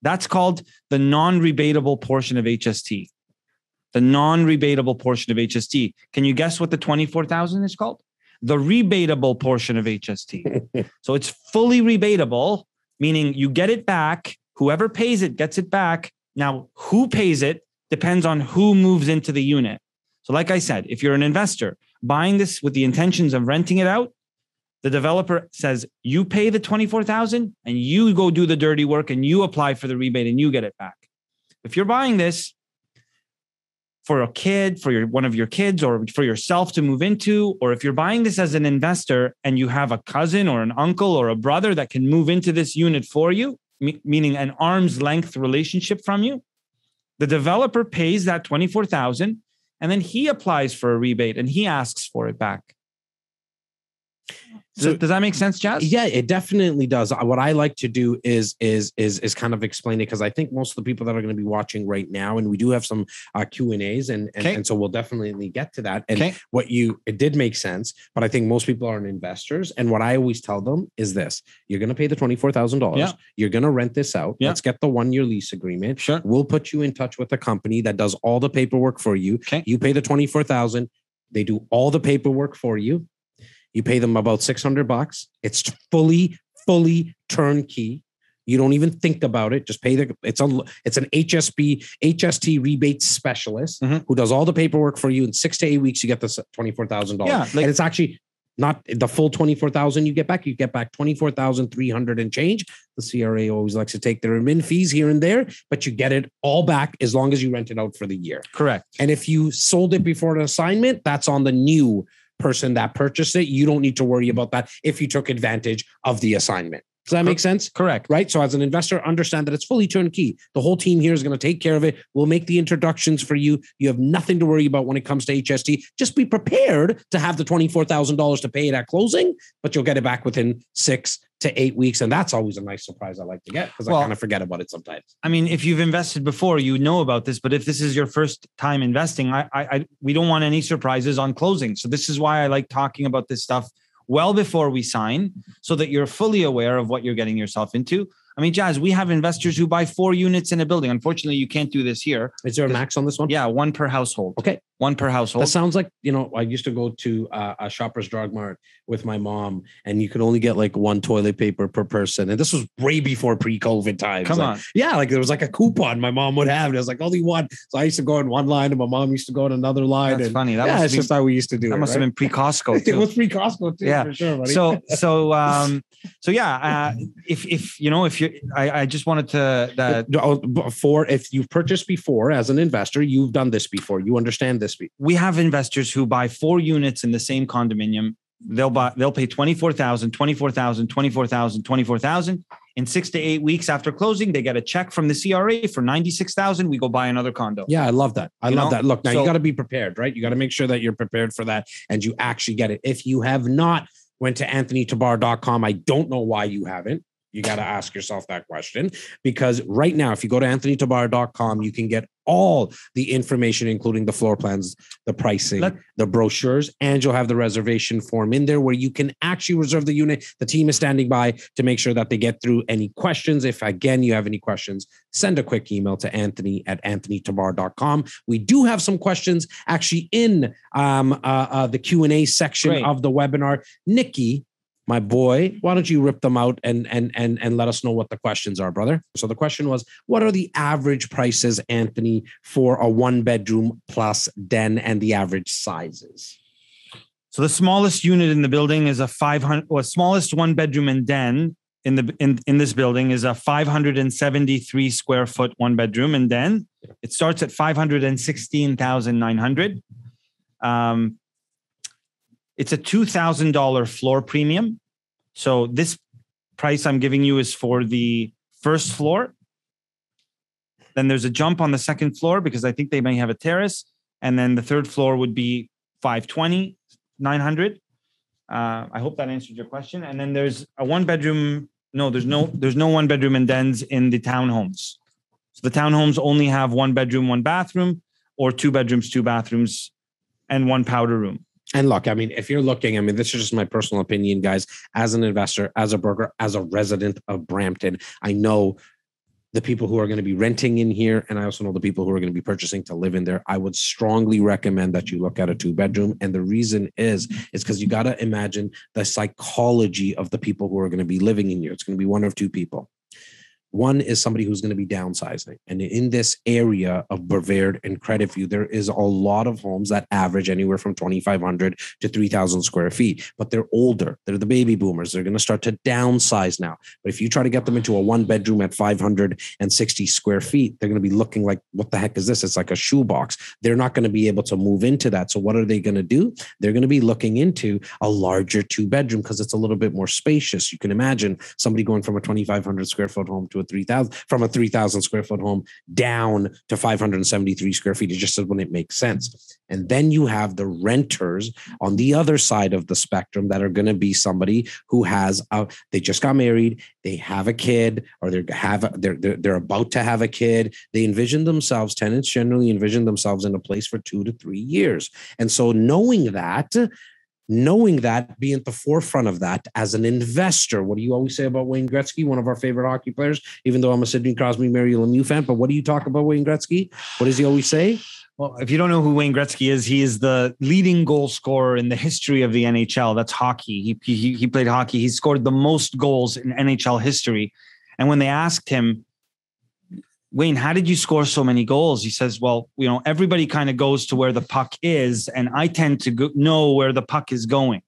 that's called the non rebatable portion of HST. The non rebatable portion of HST. Can you guess what the 24,000 is called? The rebatable portion of HST. *laughs* so, it's fully rebatable, meaning you get it back. Whoever pays it gets it back. Now, who pays it depends on who moves into the unit. So, like I said, if you're an investor buying this with the intentions of renting it out, the developer says you pay the 24,000 and you go do the dirty work and you apply for the rebate and you get it back. If you're buying this for a kid, for your one of your kids or for yourself to move into or if you're buying this as an investor and you have a cousin or an uncle or a brother that can move into this unit for you, me- meaning an arm's length relationship from you, the developer pays that 24,000 and then he applies for a rebate and he asks for it back. Does, So- does that make sense, Jas? Yeah, it definitely does. Uh, What I like to do is is is is kind of explain it because I think most of the people that are going to be watching right now, and we do have some uh, Q and A's, and and, Okay. and so we'll definitely get to that. And Okay. what you it did make sense, but I think most people aren't investors. And what I always tell them is this: you're going to pay the twenty four thousand Yeah. dollars. You're going to rent this out. Yeah. Let's get the one year lease agreement. Sure. We'll put you in touch with a company that does all the paperwork for you. Okay. You pay the twenty four thousand. They do all the paperwork for you. You pay them about six hundred bucks. It's fully, fully turnkey. You don't even think about it. Just pay the. It's a. It's an HSB HST rebate specialist Mhm. who does all the paperwork for you. In six to eight weeks, you get the twenty four thousand dollars. Yeah, like- and it's actually not the full twenty four thousand you get back. You get back twenty four thousand three hundred and change. The CRA always likes to take their admin fees here and there, but you get it all back as long as you rent it out for the year. Correct. And if you sold it before an assignment, that's on the new person that purchased it. You don't need to worry about that if you took advantage of the assignment. Does that make sense? Correct. Right. So, as an investor, understand that it's fully turnkey. The whole team here is going to take care of it. We'll make the introductions for you. You have nothing to worry about when it comes to HST. Just be prepared to have the $24,000 to pay it at closing, but you'll get it back within six to eight weeks. And that's always a nice surprise I like to get because Well- I kind of forget about it sometimes. I mean, if you've invested before, you know about this. But if this is your first time investing, I, I, I we don't want any surprises on closing. So this is why I like talking about this stuff well before we sign, so that you're fully aware of what you're getting yourself into. I mean, Jas, we have investors who buy four units in a building. Unfortunately, you can't do this here. Is there a max on this one? Yeah, one per household. Okay. One per household. That sounds like you know. I used to go to uh, a Shoppers Drug Mart with my mom, and you could only get like one toilet paper per person, and this was way before pre-COVID times. Come Like, on. yeah, like there was like a coupon my mom would have, and it was like only one. So I used to go in one line, and my mom used to go in another line. That's and funny. That yeah, must it's have just how we used to do that it. must have been pre Costco *laughs* it was pre-Costco too, Yeah. for sure, so *laughs* so um so yeah uh if if you know if you i i just wanted to that Oh, before, if you've purchased before as an investor, you've done this before. You understand this. Be- we have investors who buy four units in the same condominium they'll buy they'll pay 24000 24000 24000 24000 in six to eight weeks after closing they get a check from the cra for 96000 we go buy another condo Yeah, I love that. I You love know? that. Look, now So- you got to be prepared, right? You got to make sure that you're prepared for that and you actually get it. If you have not went to anthonytabar.com, I don't know why you haven't. You got to ask yourself that question because right now, if you go to anthonytabar.com, you can get all the information, including the floor plans, the pricing, Let- the brochures, and you'll have the reservation form in there where you can actually reserve the unit. The team is standing by to make sure that they get through any questions. If again you have any questions, send a quick email to Anthony at anthonytabar.com. We do have some questions actually in um, uh, uh, the Q and A section Great. of the webinar. Nikki, my boy, why don't you rip them out and and and and let us know what the questions are, brother? So the question was, what are the average prices, Anthony, for a one bedroom plus den and the average sizes? so the smallest unit in the building is a 500 or smallest one bedroom and den in the in, in this building is a 573 square foot one bedroom and den it starts at 516900 um it's a $2000 floor premium. So this price i'm giving you is for the first floor. Then there's a jump on the second floor because i think they may have a terrace. And then the third floor would be 520 900 uh, i hope that answered your question. And then there's a one bedroom no there's no there's no one bedroom and dens in the townhomes. So the townhomes only have one bedroom one bathroom or two bedrooms two bathrooms and one powder room And look, I mean, if you're looking, I mean, this is just my personal opinion, guys. As an investor, as a broker, as a resident of Brampton, I know the people who are going to be renting in here, and I also know the people who are going to be purchasing to live in there. I would strongly recommend that you look at a two bedroom, and the reason is is because you got to imagine the psychology of the people who are going to be living in here. It's going to be one of two people. One is somebody who's going to be downsizing. And in this area of Bovaird and Credit View, there is a lot of homes that average anywhere from 2,500 to 3,000 square feet, but they're older. They're the baby boomers. They're going to start to downsize now. But if you try to get them into a one bedroom at 560 square feet, they're going to be looking like, what the heck is this? It's like a shoebox. They're not going to be able to move into that. So what are they going to do? They're going to be looking into a larger two bedroom because it's a little bit more spacious. You can imagine somebody going from a 2,500 square foot home to a 3000 from a 3000 square foot home down to 573 square feet. It just wouldn't it make sense. And then you have the renters on the other side of the spectrum that are going to be somebody who has a, they just got married, they have a kid, or they're have they're, they're they're about to have a kid. They envision themselves. Tenants generally envision themselves in a place for two to three years, and so knowing that knowing that, be at the forefront of that as an investor. What do you always say about Wayne Gretzky, one of our favorite hockey players? Even though I'm a Sidney Crosby, Mario Lemieux fan, but what do you talk about Wayne Gretzky? What does he always say? Well, if you don't know who Wayne Gretzky is, he is the leading goal scorer in the history of the NHL. That's hockey. He he, he played hockey. He scored the most goals in NHL history. And when they asked him, Wayne, how did you score so many goals? He says, Well, you know, everybody kind of goes to where the puck is, and I tend to go- know where the puck is going.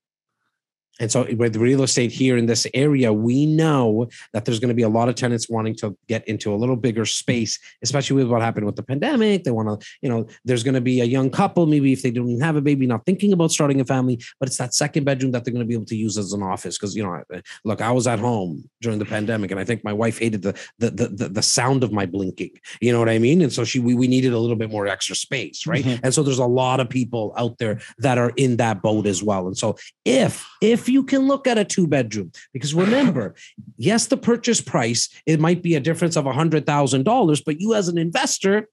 And so with real estate here in this area, we know that there's going to be a lot of tenants wanting to get into a little bigger space, especially with what happened with the pandemic. They want to, you know, there's going to be a young couple, maybe if they don't have a baby, not thinking about starting a family, but it's that second bedroom that they're going to be able to use as an office. Cause you know, look, I was at home during the pandemic and I think my wife hated the, the, the, the sound of my blinking, you know what I mean? And so she, we, we needed a little bit more extra space. Right. Mm-hmm. And so there's a lot of people out there that are in that boat as well. And so if, if you can look at a two bedroom because remember, yes, the purchase price, it might be a difference of a $100,000, but you as an investor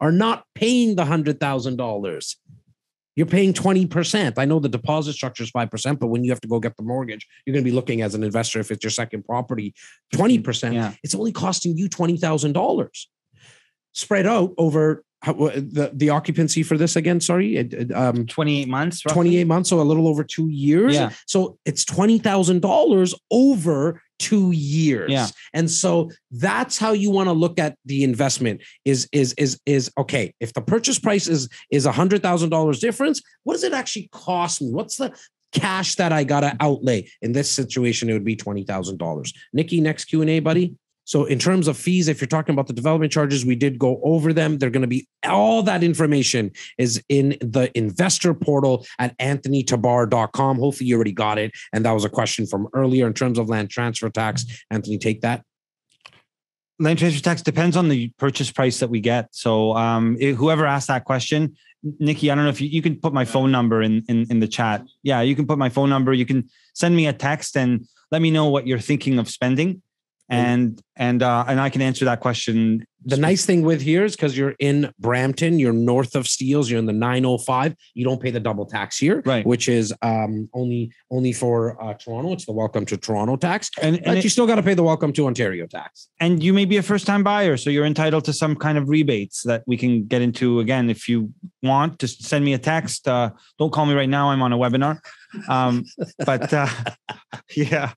are not paying the $100,000. You're paying 20%. I know the deposit structure is 5%, but when you have to go get the mortgage, you're going to be looking as an investor, if it's your second property, 20%, yeah. it's only costing you $20,000 spread out over how, the the occupancy for this again? Sorry, um, twenty eight months. Twenty eight months, so a little over two years. Yeah. So it's twenty thousand dollars over two years. Yeah. And so that's how you want to look at the investment. Is is is is okay? If the purchase price is is a hundred thousand dollars difference, what does it actually cost me? What's the cash that I gotta outlay? In this situation, it would be twenty thousand dollars. Nikki, next Q and A, buddy. So, in terms of fees, if you're talking about the development charges, we did go over them. They're going to be all that information is in the investor portal at anthonytabar.com. Hopefully, you already got it. And that was a question from earlier in terms of land transfer tax. Anthony, take that. Land transfer tax depends on the purchase price that we get. So, um, it, whoever asked that question, Nikki, I don't know if you, you can put my phone number in, in in the chat. Yeah, you can put my phone number. You can send me a text and let me know what you're thinking of spending and and uh, and I can answer that question. The nice thing with here is because you're in Brampton, you're north of Steeles, you're in the 905. You don't pay the double tax here, right? Which is um, only only for uh, Toronto. It's the welcome to Toronto tax, and, and but it, you still got to pay the welcome to Ontario tax. And you may be a first time buyer, so you're entitled to some kind of rebates that we can get into again if you want. Just send me a text. Uh, don't call me right now. I'm on a webinar. Um, but uh, *laughs* yeah.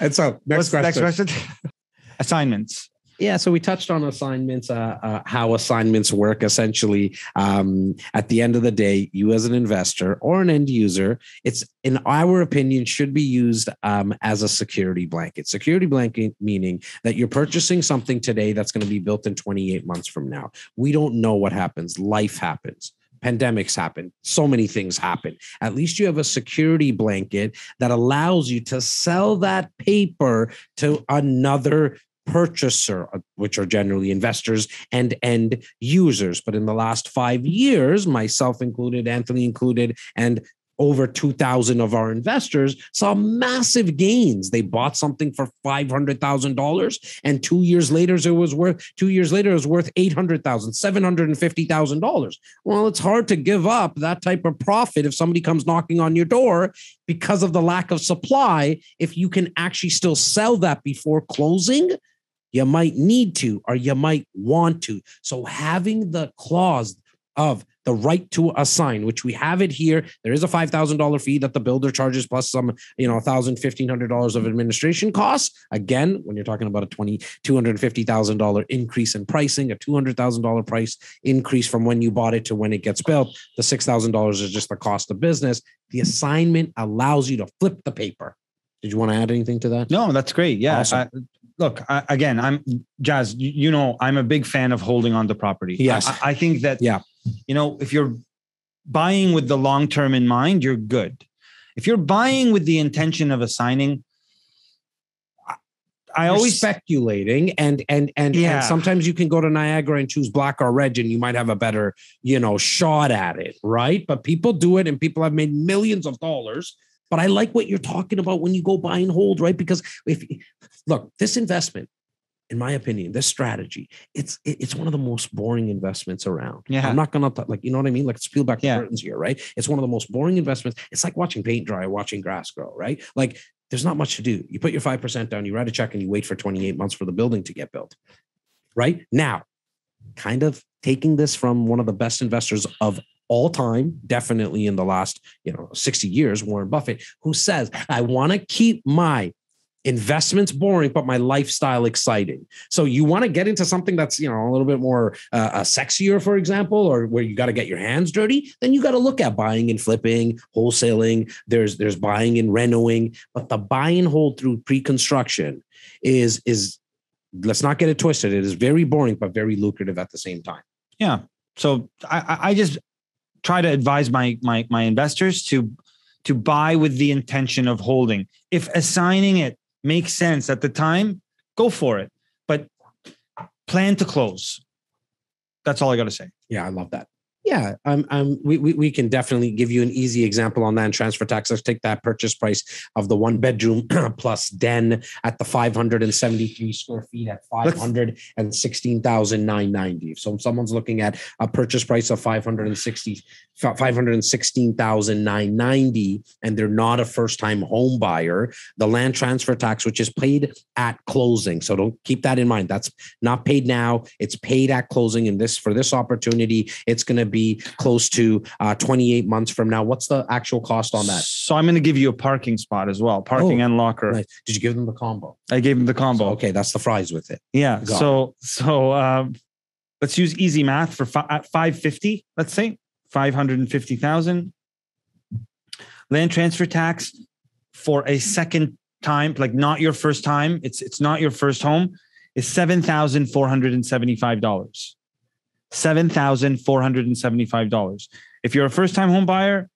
And so next What's question. Next question. *laughs* Assignments. Yeah, so we touched on assignments, uh, uh, how assignments work. Essentially, um, at the end of the day, you as an investor or an end user, it's in our opinion should be used um, as a security blanket. Security blanket meaning that you're purchasing something today that's going to be built in 28 months from now. We don't know what happens. Life happens pandemics happen. So many things happen. At least you have a security blanket that allows you to sell that paper to another purchaser uh, which are generally investors and end users. But in the last 5 years myself included Anthony included and over 2000 of our investors saw massive gains. They bought something for $500000 and 2 years later it was worth 2 years later it was worth $800000 $750000 well it's hard to give up that type of profit if somebody comes knocking on your door because of the lack of supply. If you can actually still sell that before closing you might need to or you might want to. So having the clause of the right to assign, which we have it here. There is a $5,000 fee that the builder charges plus some, you know, $1,000, $1,500 of administration costs. Again, when you're talking about a $20, $250,000 increase in pricing, a $200,000 price increase from when you bought it to when it gets built, the $6,000 is just the cost of business. The assignment allows you to flip the paper. Did you want to add anything to that? No, that's great. Yeah. Awesome. I, look, I, again, I'm Jas. You, you, know, I'm a big fan of holding on to property. Yes, I, I think that yeah, you know, if you're buying with the long term in mind, you're good. If you're buying with the intention of assigning, I You're always speculating and and and, Yeah. and sometimes you can go to Niagara and choose black or red and you might have a better, you know, shot at it, right? But people do it and people have made millions of dollars. But I like what you're talking about when you go buy and hold, right? Because if look, this investment, in my opinion, this strategy, it's it's one of the most boring investments around. Yeah. I'm not gonna like, you know what I mean? Like let's peel back the Yeah. curtains here, right? It's one of the most boring investments. It's like watching paint dry, watching grass grow, right? Like there's not much to do. You put your 5% down, you write a check, and you wait for 28 months for the building to get built. Right now, kind of taking this from one of the best investors of all time, definitely in the last, you know, 60 years, Warren Buffett, who says, I want to keep my investments boring, but my lifestyle exciting. So you want to get into something that's, you know, a little bit more uh, uh, sexier, for example, or where you got to get your hands dirty, then you got to look at buying and flipping, wholesaling. There's there's buying and renoing, but the buy and hold through pre-construction is is let's not get it twisted. It is very boring, but very lucrative at the same time. Yeah. So I, I- I just try to advise my my my investors to to buy with the intention of holding. If assigning it makes sense at the time, go for it. But plan to close. That's all I got to say. Yeah, I love that. Yeah, um, um, we, we we can definitely give you an easy example on that in transfer tax. Let's take that purchase price of the one bedroom *clears throat* plus den at the 573 square feet at 516,990. So if someone's looking at a purchase price of 560 516,990 and they're not a first time home buyer, the land transfer tax which is paid at closing. So don't keep that in mind. That's not paid now. It's paid at closing. And this for this opportunity, it's going to be close to uh, 28 months from now. What's the actual cost on that? So I'm going to give you a parking spot as well, parking Oh, and locker. Nice. Did you give them the combo? I gave them the combo. Okay, that's the fries with it. Yeah. Got So so um, let's use easy math for fi- at 550. Let's say 550,000. Land transfer tax for a second time, like not your first time. It's it's not your first home. Is seven thousand four hundred and seventy five dollars. Seven thousand four hundred and seventy five dollars. If you're a first time home buyer,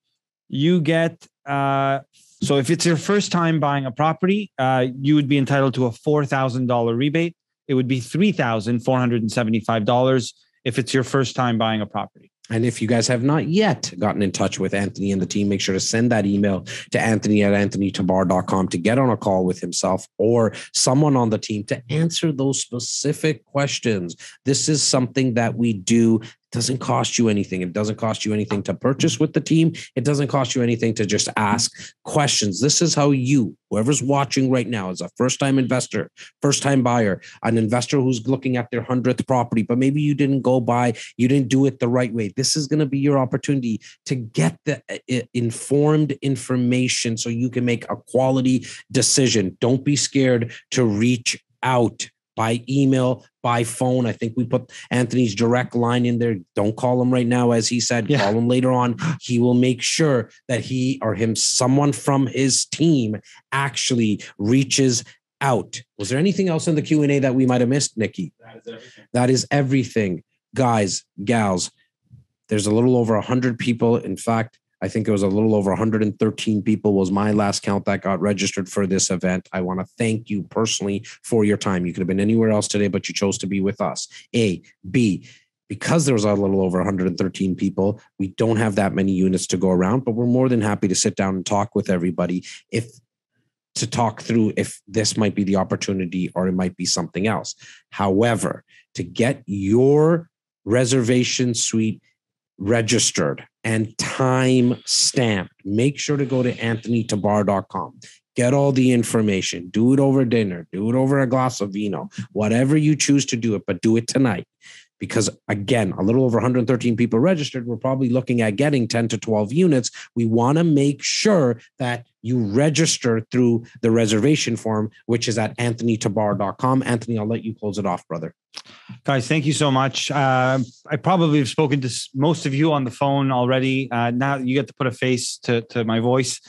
you get uh, so if it's your first time buying a property, uh, you would be entitled to a four thousand dollar rebate. It would be three thousand four hundred and seventy five dollars if it's your first time buying a property. And if you guys have not yet gotten in touch with Anthony and the team, make sure to send that email to Anthony at anthonytabar.com to get on a call with himself or someone on the team to answer those specific questions. This is something that we do. Doesn't cost you anything. It doesn't cost you anything to purchase with the team. It doesn't cost you anything to just ask questions. This is how you, whoever's watching right now, as a first time investor, first time buyer, an investor who's looking at their 100th property, but maybe you didn't go buy, you didn't do it the right way. This is going to be your opportunity to get the uh, informed information so you can make a quality decision. Don't be scared to reach out by email, by phone. I think we put Anthony's direct line in there. Don't call him right now, as he said. Yeah. Call him later on. *laughs* He will make sure that he or him, someone from his team, actually reaches out. Was there anything else in the Q and A that we might have missed, Nikki? That is everything. That is everything, guys, gals. There's a little over 100 people. In fact, I think it was a little over 113 people was my last count that got registered for this event. I want to thank you personally for your time. You could have been anywhere else today, but you chose to be with us. A, B, because there was a little over 113 people, we don't have that many units to go around, but we're more than happy to sit down and talk with everybody if to talk through if this might be the opportunity or it might be something else. However, to get your reservation suite registered and time stamped, make sure to go to anthonytabar.com. Get all the information. Do it over dinner. Do it over a glass of vino. Whatever you choose to do it, but do it tonight. Because again, a little over 113 people registered. We're probably looking at getting 10 to 12 units. We want to make sure that you register through the reservation form, which is at anthonytabar.com. Anthony, I'll let you close it off, brother. Guys, thank you so much. Uh, I probably have spoken to most of you on the phone already. Uh, now you get to put a face to, to my voice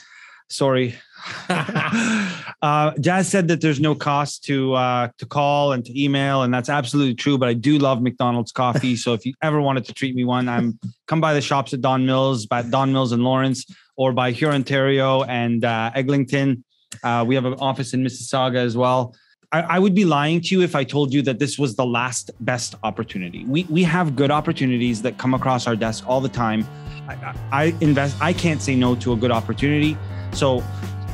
sorry. *laughs* uh, Jas said that there's no cost to uh, to call and to email, and that's absolutely true. But I do love McDonald's coffee, *laughs* so if you ever wanted to treat me one, I'm come by the shops at Don Mills, by Don Mills and Lawrence, or by here Ontario and uh, Eglinton. Uh, we have an office in Mississauga as well. I, I, would be lying to you if I told you that this was the last best opportunity. We we have good opportunities that come across our desk all the time. I, I invest. I can't say no to a good opportunity. So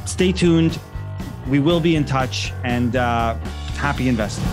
stay tuned. We will be in touch and uh, happy investing.